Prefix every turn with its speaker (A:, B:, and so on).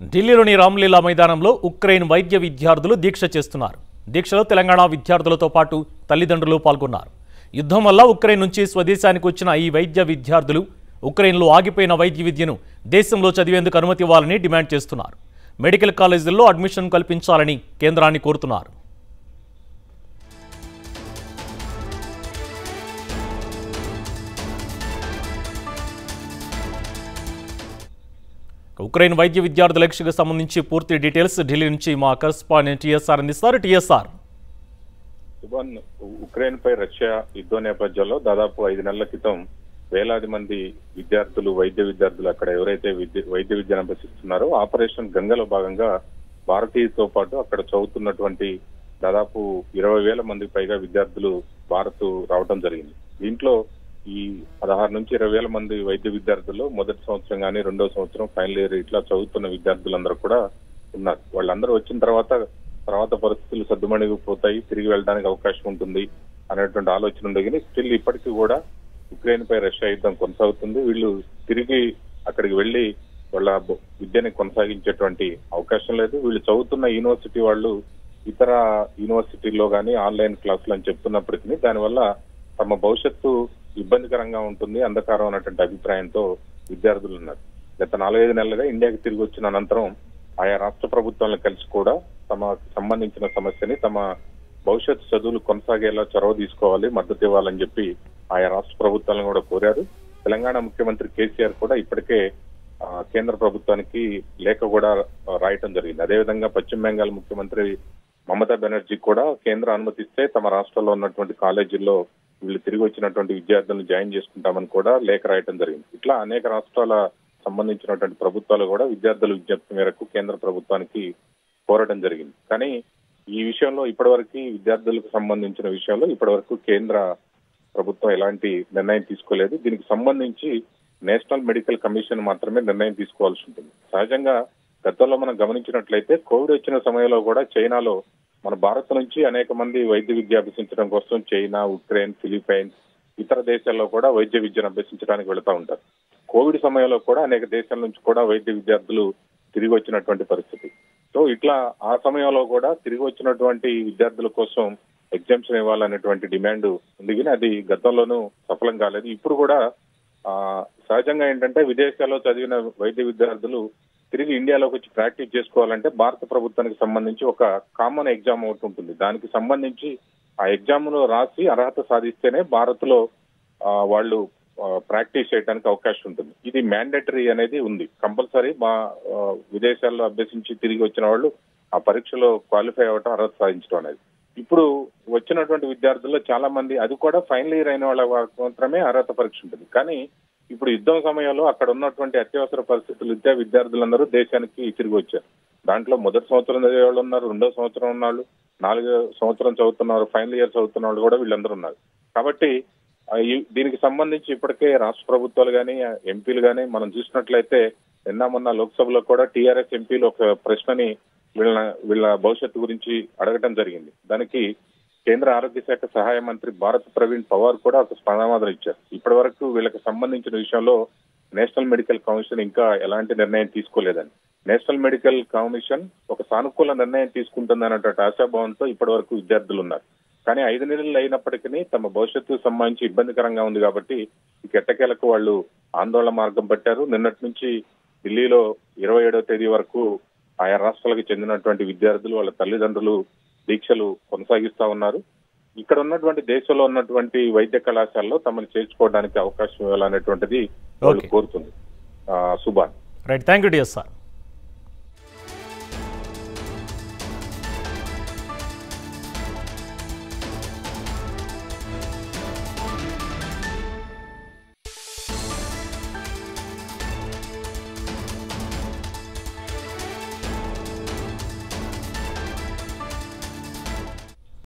A: ఢిల్లీలోని రామ్లీలా మైదానంలో ఉక్రెయిన్ వైద్య విద్యార్థులు దీక్ష చేస్తున్నారు. దీక్షలో తెలంగాణ విద్యార్థులతో పాటు తల్లిదండ్రులు పాల్గొన్నారు. యుద్ధం వల్ల ఉక్రెయిన్ నుంచి స్వదేశానికి వచ్చిన ఈ వైద్య విద్యార్థులు ఉక్రెయిన్లో ఆగిపోయిన వైద్య విద్యను దేశంలో చదివేందుకు అనుమతి ఇవ్వాలని డిమాండ్ చేస్తున్నారు. మెడికల్ కాలేజీల్లో అడ్మిషన్ కల్పించాలని కేంద్రాన్ని కోరుతున్నారు. ఉక్రెయిన్ వైద్య విద్యార్థుల లక్ష్యకు సంబంధించి పూర్తి డీటెయిల్స్ ఢిల్లీ నుంచి మా కరస్పాండెంట్ టీఎస్ఆర్ అందిస్తారు. టీఎస్ఆర్.
B: ఉక్రెయిన్ పై రష్యా యుద్ధ నేపథ్యంలో దాదాపు ఐదు నెలల క్రితం వేలాది మంది విద్యార్థులు వైద్య విద్యార్థులు అక్కడ ఎవరైతే విద్య వైద్య విద్యను అభ్యసిస్తున్నారో ఆపరేషన్ గంగలో భాగంగా భారతీయులతో పాటు అక్కడ చదువుతున్నటువంటి దాదాపు ఇరవై వేల మంది పైగా విద్యార్థులు భారత్ రావడం జరిగింది. దీంట్లో ఈ పదహారు నుంచి ఇరవై వేల మంది వైద్య విద్యార్థులు మొదటి సంవత్సరం కానీ రెండో సంవత్సరం ఫైనల్ ఇయర్ ఇట్లా చదువుతున్న విద్యార్థులందరూ కూడా ఉన్నారు. వాళ్ళందరూ వచ్చిన తర్వాత తర్వాత పరిస్థితులు సర్దుమణిగిపోతాయి తిరిగి వెళ్ళడానికి అవకాశం ఉంటుంది అనేటువంటి ఆలోచన ఉంది కానీ స్టిల్ ఇప్పటికీ కూడా ఉక్రెయిన్ పై రష్యా యుద్ధం కొనసాగుతుంది. వీళ్ళు తిరిగి అక్కడికి వెళ్ళి వాళ్ళ విద్యని కొనసాగించేటువంటి అవకాశం లేదు. వీళ్ళు చదువుతున్న యూనివర్సిటీ వాళ్ళు ఇతర యూనివర్సిటీల్లో కానీ ఆన్లైన్ క్లాసులు అని చెప్తున్నప్పటికీ దానివల్ల తమ భవిష్యత్తు ఇబ్బందికరంగా ఉంటుంది. అంధకారం అన్నటువంటి అభిప్రాయంతో విద్యార్థులు ఉన్నారు గత నాలుగైదు నెలలుగా ఇండియాకి తిరిగి వచ్చిన అనంతరం ఆయా రాష్ట్ర ప్రభుత్వాలను కలిసి కూడా తమ సంబంధించిన సమస్యని తమ భవిష్యత్ చదువులు కొనసాగేలా చొరవ తీసుకోవాలి మద్దతు ఇవ్వాలని చెప్పి ఆయా రాష్ట్ర ప్రభుత్వాలను కూడా కోరారు. తెలంగాణ ముఖ్యమంత్రి కేసీఆర్ కూడా ఇప్పటికే కేంద్ర ప్రభుత్వానికి లేఖ కూడా రాయటం జరిగింది. అదేవిధంగా పశ్చిమ బెంగాల్ ముఖ్యమంత్రి మమతా బెనర్జీ కూడా కేంద్ర అనుమతిస్తే తమ రాష్ట్రంలో ఉన్నటువంటి కాలేజీల్లో వీళ్ళు తిరిగి వచ్చినటువంటి విద్యార్థులను జాయిన్ చేసుకుంటామని కూడా లేఖ రాయటం జరిగింది. ఇట్లా అనేక రాష్ట్రాల సంబంధించినటువంటి ప్రభుత్వాలు కూడా విద్యార్థుల విజ్ఞప్తి మేరకు కేంద్ర ప్రభుత్వానికి కోరడం జరిగింది. కానీ ఈ విషయంలో ఇప్పటివరకు విద్యార్థులకు సంబంధించిన విషయంలో ఇప్పటివరకు కేంద్ర ప్రభుత్వం ఎలాంటి నిర్ణయం తీసుకోలేదు. దీనికి సంబంధించి నేషనల్ మెడికల్ కమిషన్ మాత్రమే నిర్ణయం తీసుకోవాల్సి ఉంటుంది. సహజంగా గతంలో మనం గమనించినట్లయితే కోవిడ్ వచ్చిన సమయంలో కూడా చైనాలో మన భారత్ నుంచి అనేక మంది వైద్య విద్య అభ్యసించడం కోసం చైనా ఉక్రెయిన్ ఫిలిప్పైన్స్ ఇతర దేశాల్లో కూడా వైద్య విద్యను అభ్యసించడానికి వెళుతూ ఉంటారు. కోవిడ్ సమయంలో కూడా అనేక దేశాల నుంచి కూడా వైద్య విద్యార్థులు తిరిగి వచ్చినటువంటి పరిస్థితి. సో ఇట్లా ఆ సమయంలో కూడా తిరిగి వచ్చినటువంటి విద్యార్థుల కోసం ఎగ్జామ్షన్ ఇవ్వాలనేటువంటి డిమాండ్ ఉంది కానీ అది గతంలోనూ సఫలం కాలేదు. ఇప్పుడు కూడా ఆ సహజంగా ఏంటంటే విదేశాల్లో చదివిన వైద్య విద్యార్థులు తిరిగి ఇండియాలోకి వచ్చి ప్రాక్టీస్ చేసుకోవాలంటే భారత ప్రభుత్వానికి సంబంధించి ఒక కామన్ ఎగ్జామ్ ఒకటి ఉంటుంది. దానికి సంబంధించి ఆ ఎగ్జామ్లో రాసి అర్హత సాధిస్తేనే భారత్లో వాళ్ళు ప్రాక్టీస్ చేయడానికి అవకాశం ఉంటుంది. ఇది మ్యాండేటరీ అనేది ఉంది. కంపల్సరీ మా విదేశాల్లో అభ్యసించి తిరిగి వచ్చిన వాళ్ళు ఆ పరీక్షలో క్వాలిఫై అవ్వటం అర్హత సాధించడం అనేది. ఇప్పుడు వచ్చినటువంటి విద్యార్థుల్లో చాలా మంది అది కూడా ఫైనల్ ఇయర్ అయిన వాళ్ళ మాత్రమే అర్హత పరీక్ష ఉంటుంది. కానీ ఇప్పుడు యుద్ధం సమయంలో అక్కడ ఉన్నటువంటి అత్యవసర పరిస్థితులు ఇచ్చే విద్యార్థులందరూ దేశానికి తిరిగి వచ్చారు. దాంట్లో మొదటి సంవత్సరం చదివే వాళ్ళు ఉన్నారు రెండో సంవత్సరం ఉన్నాళ్ళు నాలుగో సంవత్సరం చదువుతున్నారు ఫైనల్ ఇయర్ చదువుతున్న వాళ్ళు కూడా వీళ్ళందరూ ఉన్నారు. కాబట్టి దీనికి సంబంధించి ఇప్పటికే రాష్ట్ర ప్రభుత్వాలు కానీ ఎంపీలు కానీ మనం చూసినట్లయితే నిన్న మొన్న లోక్సభలో కూడా టీఆర్ఎస్ ఎంపీలు ఒక ప్రశ్నని వీళ్ళ వీళ్ళ భవిష్యత్తు గురించి అడగటం జరిగింది. దానికి కేంద్ర ఆరోగ్య శాఖ సహాయ మంత్రి భారత్ ప్రవీణ్ పవార్ కూడా ఒక సమాధానం ఇచ్చారు. ఇప్పటి వరకు వీళ్ళకి సంబంధించిన విషయంలో నేషనల్ మెడికల్ కమిషన్ ఇంకా ఎలాంటి నిర్ణయం తీసుకోలేదని నేషనల్ మెడికల్ కమిషన్ ఒక సానుకూల నిర్ణయం తీసుకుంటుందన్నటువంటి ఆశాభావంతో ఇప్పటి వరకు విద్యార్థులు ఉన్నారు కానీ ఐదు నెలలు అయినప్పటికీ తమ భవిష్యత్తు సంబంధించి ఇబ్బందికరంగా ఉంది కాబట్టి ఎట్టకేలకు వాళ్ళు ఆందోళన మార్గం పట్టారు. నిన్నటి నుంచి ఢిల్లీలో ఇరవై ఏడవ తేదీ వరకు ఆయా రాష్ట్రాలకు చెందినటువంటి విద్యార్థులు వాళ్ళ తల్లిదండ్రులు దీక్షలు కొనసాగిస్తా ఉన్నారు. ఇక్కడ ఉన్నటువంటి దేశంలో ఉన్నటువంటి వైద్య కళాశాలలో తమను చేర్చుకోవడానికి అవకాశం ఇవ్వాలనేటువంటిది వాళ్ళు. కోరుతుంది. ఆ, Subhan
A: right thank you TSR